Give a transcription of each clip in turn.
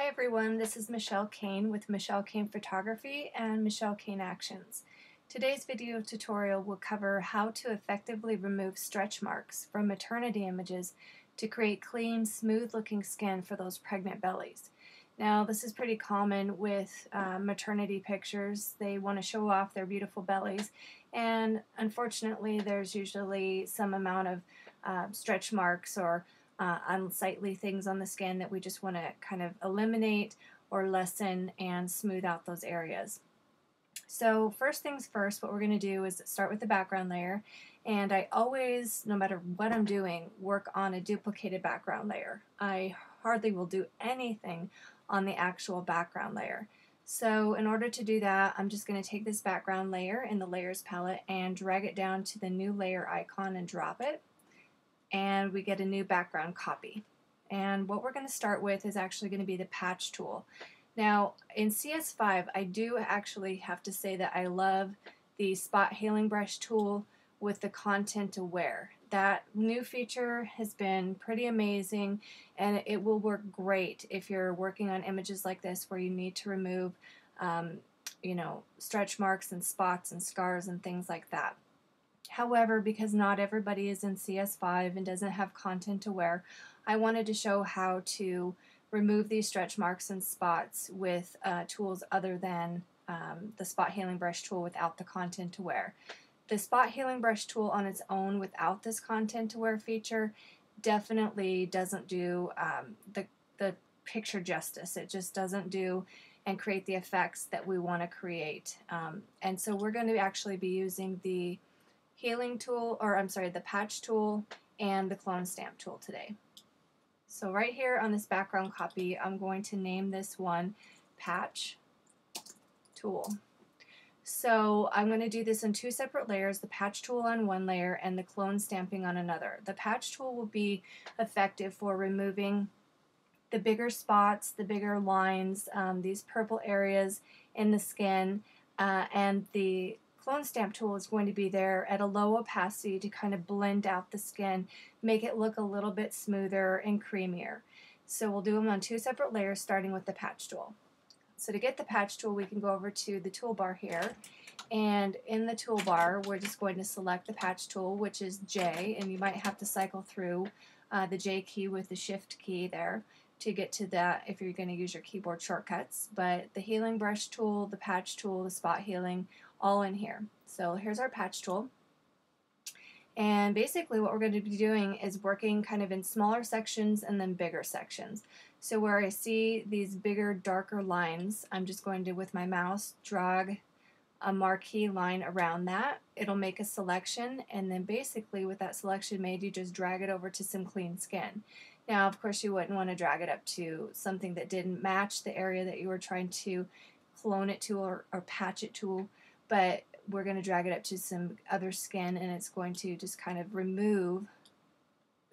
Hi everyone, this is Michelle Kane with Michelle Kane Photography and Michelle Kane Actions. Today's video tutorial will cover how to effectively remove stretch marks from maternity images to create clean, smooth looking skin for those pregnant bellies. Now this is pretty common with uh, maternity pictures. They want to show off their beautiful bellies and unfortunately there's usually some amount of uh, stretch marks or uh, unsightly things on the skin that we just want to kind of eliminate or lessen and smooth out those areas. So first things first, what we're going to do is start with the background layer. And I always, no matter what I'm doing, work on a duplicated background layer. I hardly will do anything on the actual background layer. So in order to do that, I'm just going to take this background layer in the layers palette and drag it down to the new layer icon and drop it and we get a new background copy. And what we're going to start with is actually going to be the patch tool. Now in CS5 I do actually have to say that I love the spot healing brush tool with the content aware. That new feature has been pretty amazing and it will work great if you're working on images like this where you need to remove um, you know stretch marks and spots and scars and things like that. However, because not everybody is in CS5 and doesn't have content aware, I wanted to show how to remove these stretch marks and spots with uh, tools other than um, the spot healing brush tool without the content aware. The spot healing brush tool on its own without this content aware feature definitely doesn't do um, the, the picture justice. It just doesn't do and create the effects that we want to create. Um, and so we're going to actually be using the healing tool, or I'm sorry, the patch tool and the clone stamp tool today. So right here on this background copy, I'm going to name this one patch tool. So I'm going to do this in two separate layers, the patch tool on one layer and the clone stamping on another. The patch tool will be effective for removing the bigger spots, the bigger lines, um, these purple areas in the skin, uh, and the clone stamp tool is going to be there at a low opacity to kind of blend out the skin, make it look a little bit smoother and creamier. So we'll do them on two separate layers starting with the patch tool. So to get the patch tool we can go over to the toolbar here and in the toolbar we're just going to select the patch tool which is J and you might have to cycle through uh, the J key with the shift key there to get to that if you're going to use your keyboard shortcuts but the healing brush tool, the patch tool, the spot healing all in here. So here's our patch tool. And basically what we're going to be doing is working kind of in smaller sections and then bigger sections. So where I see these bigger, darker lines, I'm just going to, with my mouse, drag a marquee line around that. It'll make a selection, and then basically with that selection made, you just drag it over to some clean skin. Now, of course, you wouldn't want to drag it up to something that didn't match the area that you were trying to clone it to or, or patch it to but we're going to drag it up to some other skin and it's going to just kind of remove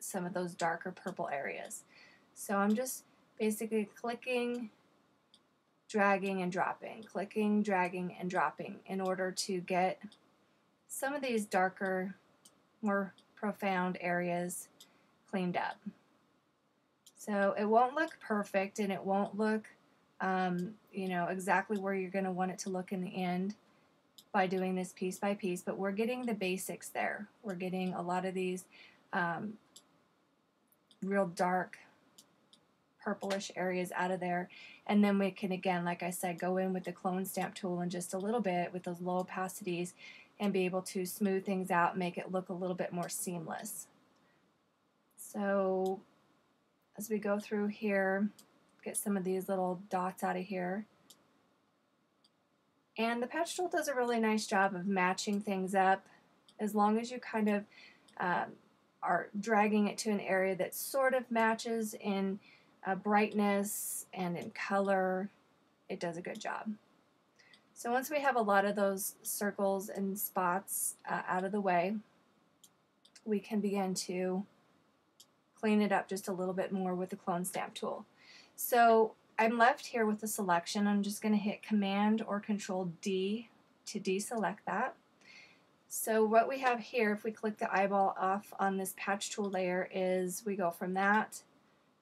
some of those darker purple areas. So I'm just basically clicking, dragging and dropping, clicking, dragging and dropping in order to get some of these darker, more profound areas cleaned up. So it won't look perfect and it won't look, um, you know, exactly where you're going to want it to look in the end by doing this piece by piece, but we're getting the basics there. We're getting a lot of these um, real dark purplish areas out of there. And then we can, again, like I said, go in with the clone stamp tool in just a little bit with those low opacities and be able to smooth things out, make it look a little bit more seamless. So as we go through here, get some of these little dots out of here. And the patch tool does a really nice job of matching things up as long as you kind of um, are dragging it to an area that sort of matches in uh, brightness and in color. It does a good job. So once we have a lot of those circles and spots uh, out of the way, we can begin to clean it up just a little bit more with the clone stamp tool. So I'm left here with the selection. I'm just going to hit Command or Control D to deselect that. So what we have here, if we click the eyeball off on this patch tool layer, is we go from that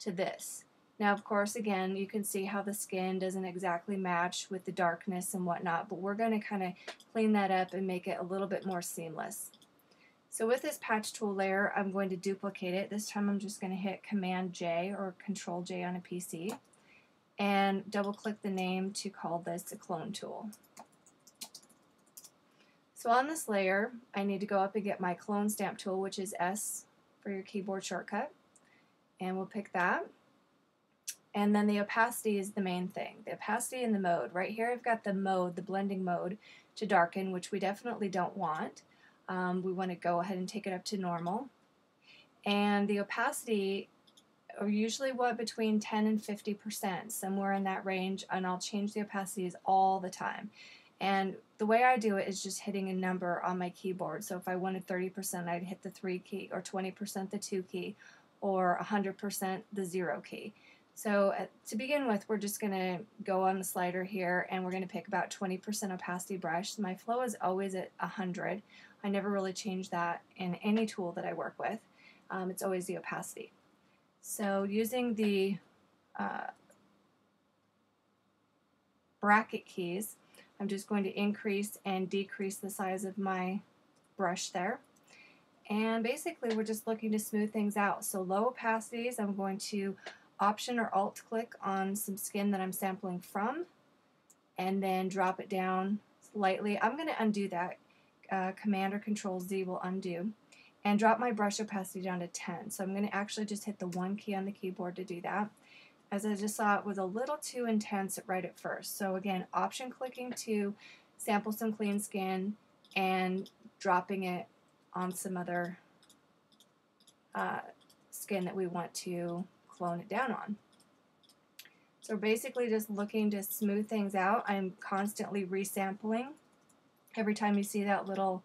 to this. Now, of course, again, you can see how the skin doesn't exactly match with the darkness and whatnot, but we're going to kind of clean that up and make it a little bit more seamless. So with this patch tool layer, I'm going to duplicate it. This time I'm just going to hit Command J or Control J on a PC and double click the name to call this a clone tool. So on this layer, I need to go up and get my clone stamp tool, which is S for your keyboard shortcut. And we'll pick that. And then the opacity is the main thing. The opacity and the mode. Right here I've got the mode, the blending mode, to darken, which we definitely don't want. Um, we want to go ahead and take it up to normal. And the opacity usually what between 10 and 50 percent, somewhere in that range, and I'll change the opacities all the time. And the way I do it is just hitting a number on my keyboard. So if I wanted 30%, I'd hit the 3 key, or 20% the 2 key, or 100% the 0 key. So at, to begin with, we're just going to go on the slider here and we're going to pick about 20% opacity brush. My flow is always at 100. I never really change that in any tool that I work with. Um, it's always the opacity. So using the uh, bracket keys, I'm just going to increase and decrease the size of my brush there. And basically we're just looking to smooth things out. So low opacities, I'm going to Option or Alt click on some skin that I'm sampling from and then drop it down slightly. I'm going to undo that. Uh, Command or Control Z will undo and drop my brush opacity down to 10. So I'm going to actually just hit the one key on the keyboard to do that. As I just saw, it was a little too intense right at first. So again, option clicking to sample some clean skin and dropping it on some other uh, skin that we want to clone it down on. So basically just looking to smooth things out. I'm constantly resampling. Every time you see that little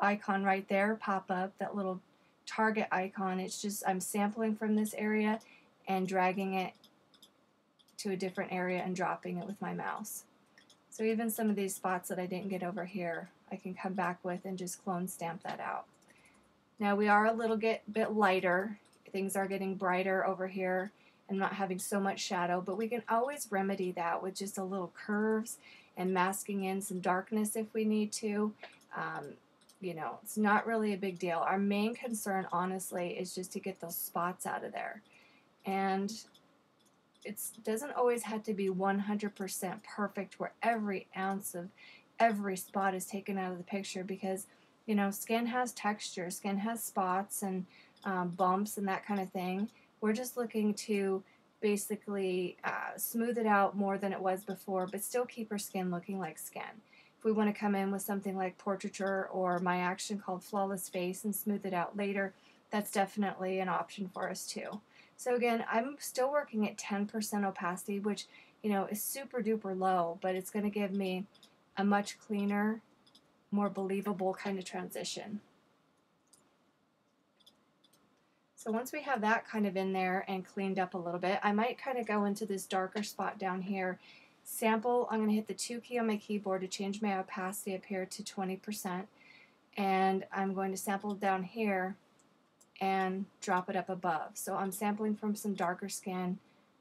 icon right there pop up, that little target icon, it's just I'm sampling from this area and dragging it to a different area and dropping it with my mouse. So even some of these spots that I didn't get over here, I can come back with and just clone stamp that out. Now we are a little get, bit lighter things are getting brighter over here and not having so much shadow, but we can always remedy that with just a little curves and masking in some darkness if we need to. Um, you know, it's not really a big deal. Our main concern, honestly, is just to get those spots out of there. And it doesn't always have to be 100% perfect where every ounce of every spot is taken out of the picture because, you know, skin has texture, skin has spots, and um, bumps and that kind of thing. We're just looking to basically uh, smooth it out more than it was before, but still keep our skin looking like skin. We want to come in with something like portraiture or my action called flawless face and smooth it out later, that's definitely an option for us too. So again, I'm still working at 10% opacity, which you know is super duper low, but it's going to give me a much cleaner, more believable kind of transition. So once we have that kind of in there and cleaned up a little bit, I might kind of go into this darker spot down here. Sample, I'm going to hit the 2 key on my keyboard to change my opacity up here to 20%. And I'm going to sample down here and drop it up above. So I'm sampling from some darker skin,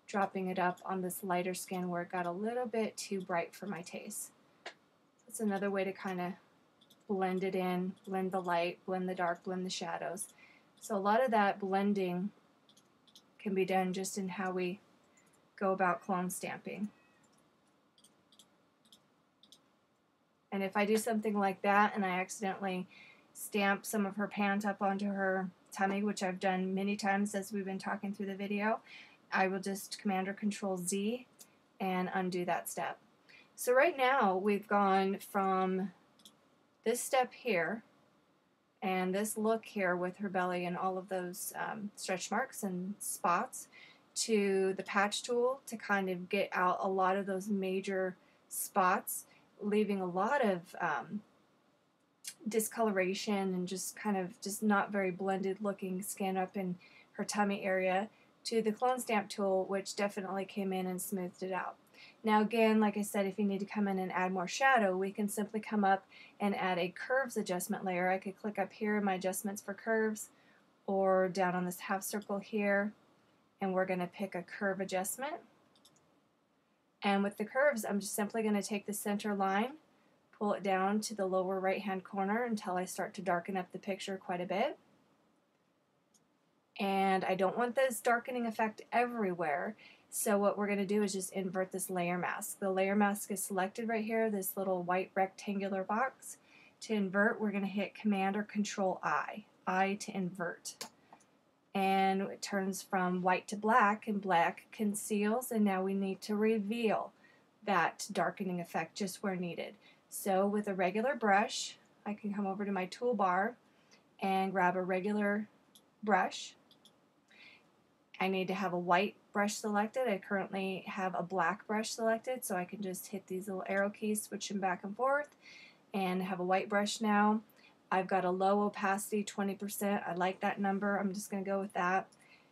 dropping it up on this lighter skin where it got a little bit too bright for my taste. That's another way to kind of blend it in, blend the light, blend the dark, blend the shadows. So a lot of that blending can be done just in how we go about clone stamping. And if I do something like that and I accidentally stamp some of her pant up onto her tummy, which I've done many times as we've been talking through the video, I will just Command or Control Z and undo that step. So right now we've gone from this step here and this look here with her belly and all of those um, stretch marks and spots to the patch tool to kind of get out a lot of those major spots, leaving a lot of um, discoloration and just kind of just not very blended looking skin up in her tummy area to the clone stamp tool which definitely came in and smoothed it out. Now again, like I said, if you need to come in and add more shadow, we can simply come up and add a curves adjustment layer. I could click up here in my adjustments for curves or down on this half circle here and we're going to pick a curve adjustment. And with the curves, I'm just simply going to take the center line, pull it down to the lower right hand corner until I start to darken up the picture quite a bit. And I don't want this darkening effect everywhere. So what we're going to do is just invert this layer mask. The layer mask is selected right here, this little white rectangular box. To invert, we're going to hit Command or Control I. I to invert. And it turns from white to black, and black conceals, and now we need to reveal that darkening effect just where needed. So with a regular brush, I can come over to my toolbar and grab a regular brush. I need to have a white brush selected. I currently have a black brush selected, so I can just hit these little arrow keys, switch them back and forth, and have a white brush now. I've got a low opacity, 20%. I like that number. I'm just going to go with that.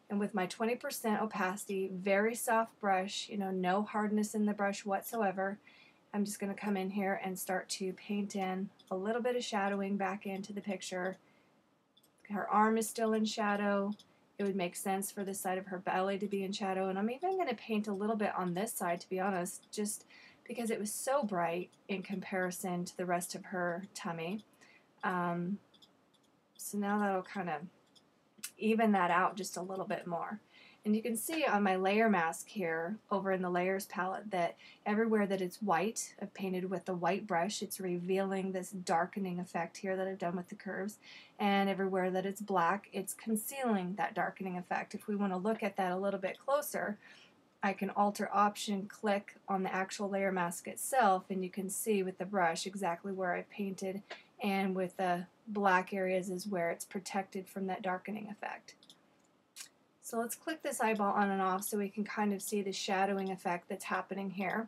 And with my 20% opacity, very soft brush, you know, no hardness in the brush whatsoever, I'm just going to come in here and start to paint in a little bit of shadowing back into the picture. Her arm is still in shadow. It would make sense for the side of her belly to be in shadow. And I'm even going to paint a little bit on this side, to be honest, just because it was so bright in comparison to the rest of her tummy. Um, so now that'll kind of even that out just a little bit more. And you can see on my layer mask here over in the layers palette that everywhere that it's white, I've painted with the white brush, it's revealing this darkening effect here that I've done with the curves. And everywhere that it's black, it's concealing that darkening effect. If we want to look at that a little bit closer, I can alter option click on the actual layer mask itself and you can see with the brush exactly where I painted and with the black areas is where it's protected from that darkening effect. So let's click this eyeball on and off so we can kind of see the shadowing effect that's happening here.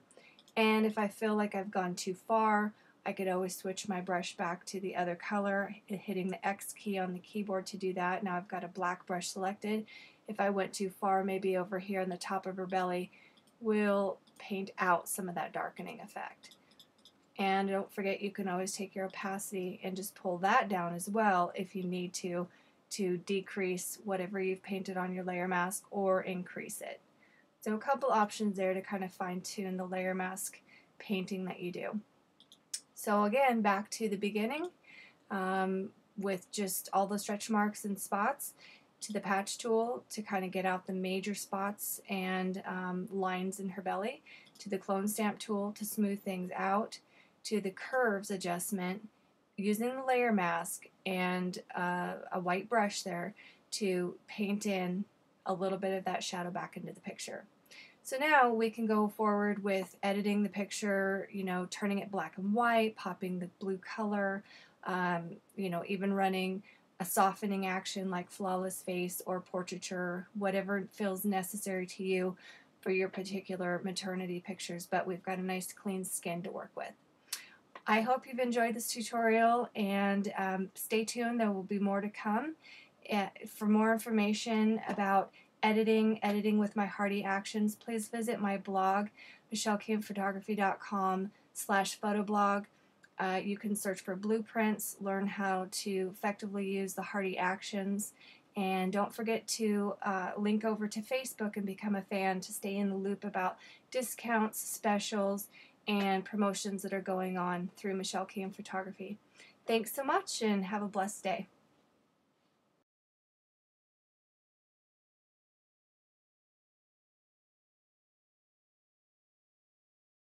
And if I feel like I've gone too far, I could always switch my brush back to the other color, hitting the X key on the keyboard to do that. Now I've got a black brush selected if I went too far, maybe over here on the top of her belly, will paint out some of that darkening effect. And don't forget you can always take your opacity and just pull that down as well if you need to to decrease whatever you've painted on your layer mask or increase it. So a couple options there to kind of fine tune the layer mask painting that you do. So again, back to the beginning um, with just all the stretch marks and spots to the patch tool to kind of get out the major spots and um, lines in her belly, to the clone stamp tool to smooth things out, to the curves adjustment using the layer mask and uh, a white brush there to paint in a little bit of that shadow back into the picture. So now we can go forward with editing the picture, you know, turning it black and white, popping the blue color, um, you know, even running a softening action like flawless face or portraiture, whatever feels necessary to you for your particular maternity pictures, but we've got a nice clean skin to work with. I hope you've enjoyed this tutorial and um, stay tuned, there will be more to come. Uh, for more information about editing, editing with my Hardy Actions, please visit my blog, michellekanephotography.com slash photoblog. Uh, you can search for blueprints, learn how to effectively use the Hardy actions, and don't forget to uh, link over to Facebook and become a fan to stay in the loop about discounts, specials, and promotions that are going on through Michelle Kane Photography. Thanks so much and have a blessed day.